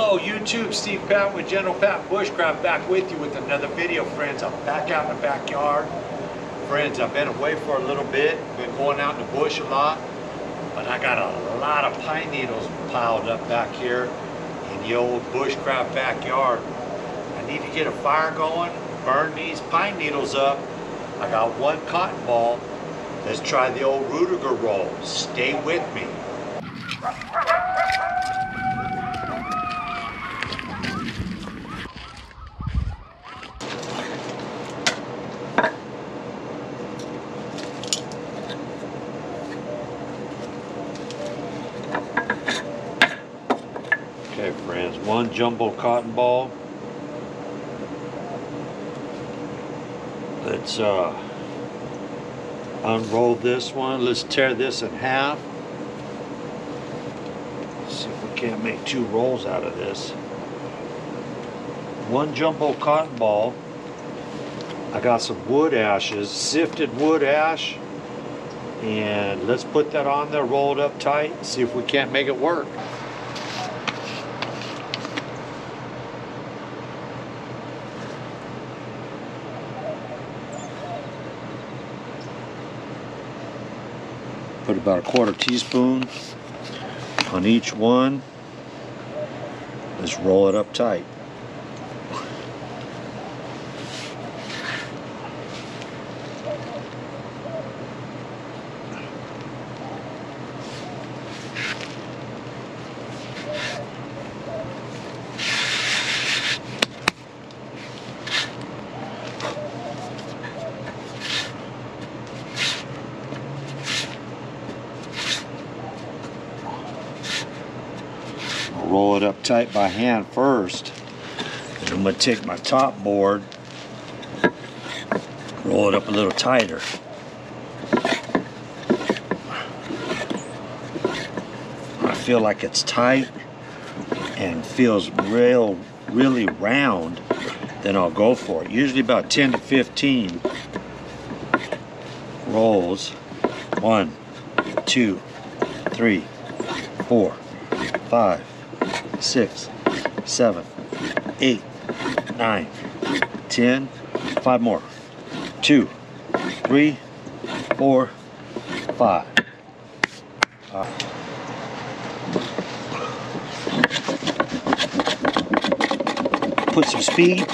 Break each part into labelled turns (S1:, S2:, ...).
S1: hello YouTube, Steve Pat with General Pat Bushcraft back with you with another video friends. I'm back out in the backyard. Friends, I've been away for a little bit, been going out in the bush a lot, but I got a lot of pine needles piled up back here in the old bushcraft backyard. I need to get a fire going, burn these pine needles up. I got one cotton ball. Let's try the old Rudiger roll. Stay with me. Okay, friends, one jumbo cotton ball. Let's uh, unroll this one. Let's tear this in half. See if we can't make two rolls out of this. One jumbo cotton ball. I got some wood ashes, sifted wood ash. And let's put that on there, roll it up tight, see if we can't make it work. Put about a quarter teaspoon on each one. Let's roll it up tight. roll it up tight by hand first. I'm going to take my top board, roll it up a little tighter. I feel like it's tight and feels real, really round, then I'll go for it. Usually about 10 to 15 rolls. One, two, three, four, five, six, seven, eight, nine, ten, five more. Two, three, four, five. Uh, put some speed,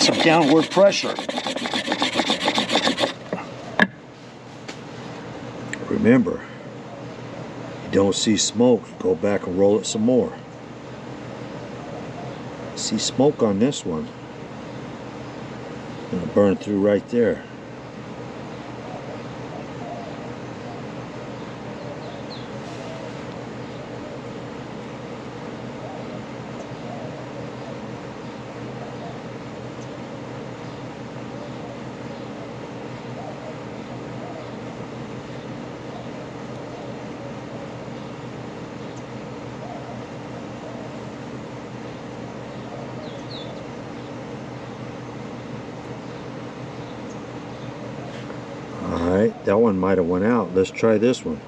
S1: some downward pressure. Remember, you don't see smoke, go back and roll it some more. See smoke on this one. Gonna burn through right there. That one might have went out. Let's try this one.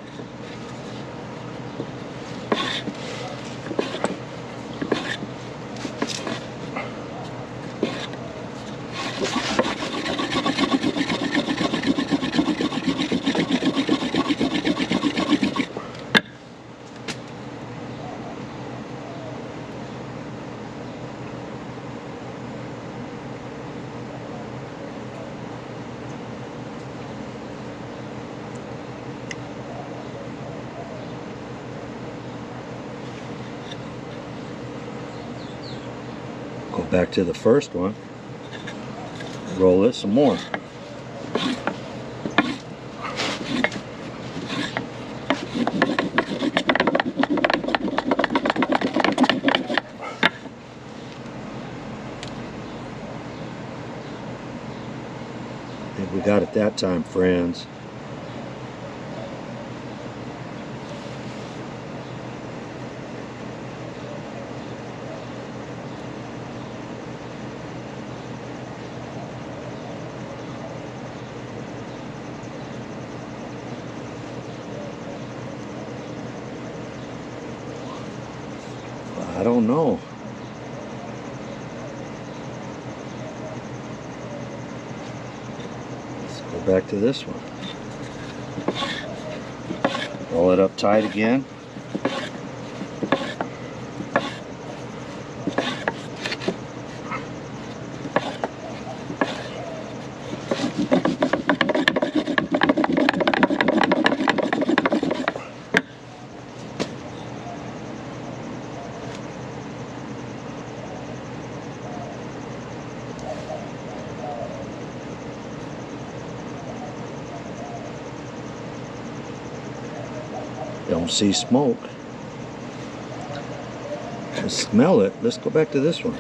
S1: Back to the first one. Roll it some more. We got it that time, friends. I
S2: don't know. Let's go back to this one. Roll it up tight again. See smoke. I smell it. Let's go back to this one.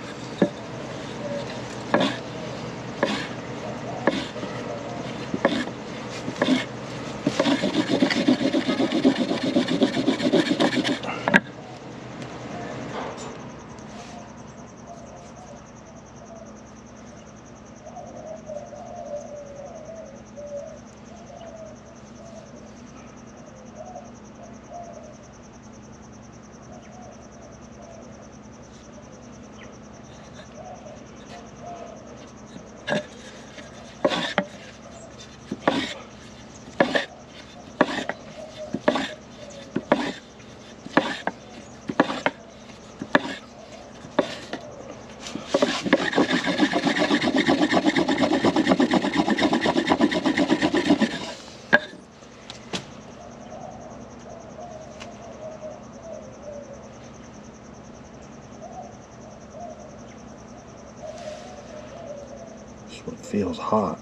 S2: This one feels hot.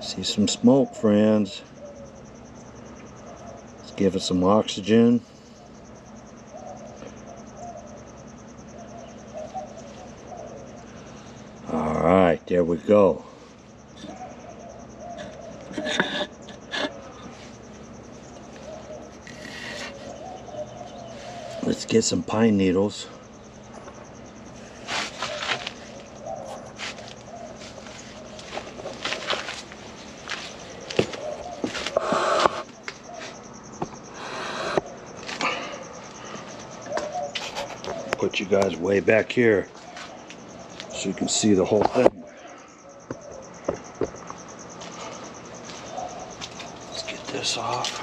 S2: See some smoke, friends. Let's give it some oxygen. All right, there we go. Let's get some pine needles. You guys way back here so you can see the whole thing. Let's get this off.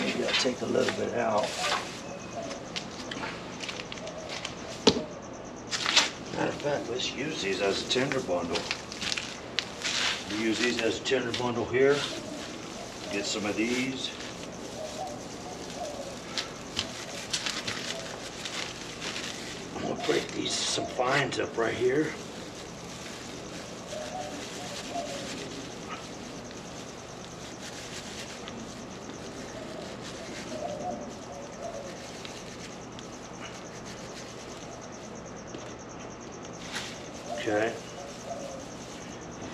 S2: Maybe I'll take a little bit out. Matter of fact, let's use these as a tinder bundle. We use these as a tinder bundle here. Get some of these. I'm gonna break these some fines up right here.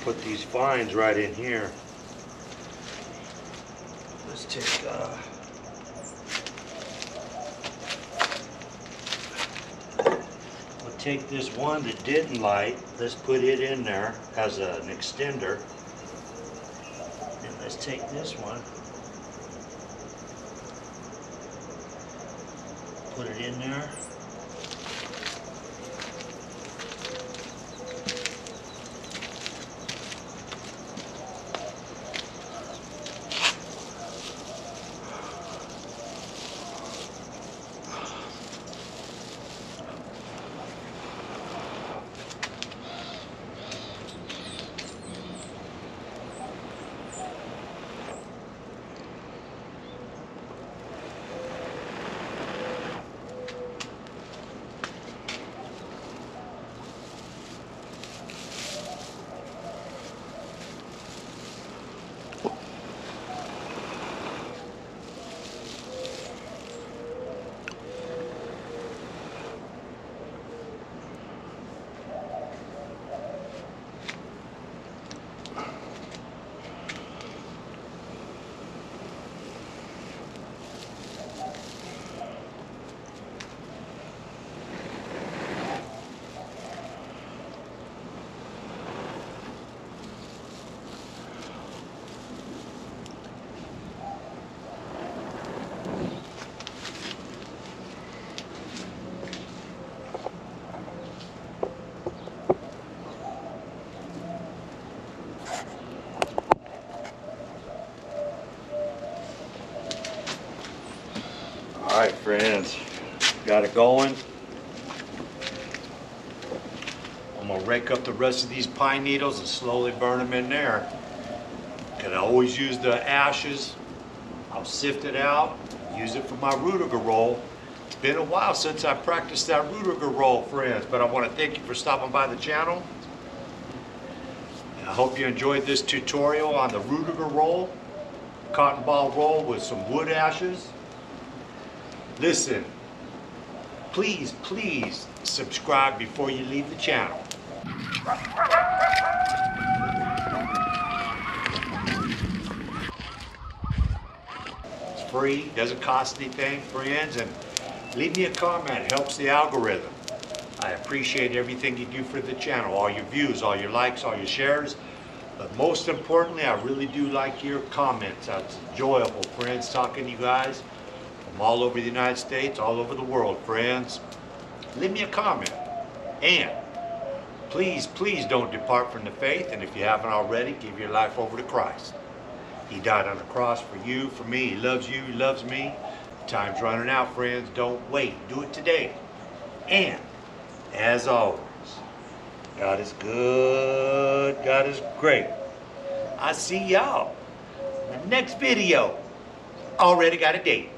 S2: Put these vines right in here. Let's take, uh, we'll take this one that didn't light, let's put it in there as a- an extender. And let's take this one. Put it in there.
S1: Got it going. I'm gonna rake up the rest of these pine needles and slowly burn them in there. Can always use the ashes. I'll sift it out, use it for my Rudiger roll. It's been a while since I practiced that Rudiger roll, friends, but I wanna thank you for stopping by the channel. I hope you enjoyed this tutorial on the Rudiger roll, cotton ball roll with some wood ashes. Listen, please, please subscribe before you leave the channel. It's free, doesn't cost anything, friends, and leave me a comment, helps the algorithm. I appreciate everything you do for the channel, all your views, all your likes, all your shares. But most importantly, I really do like your comments. It's enjoyable, friends, talking to you guys from all over the United States, all over the world, friends. Leave me a comment. And please, please don't depart from the faith. And if you haven't already, give your life over to Christ. He died on the cross for you, for me. He loves you, he loves me. Time's running out, friends. Don't wait. Do it today. And as always, God is good. God is great. I see y'all in the next video. Already got a date.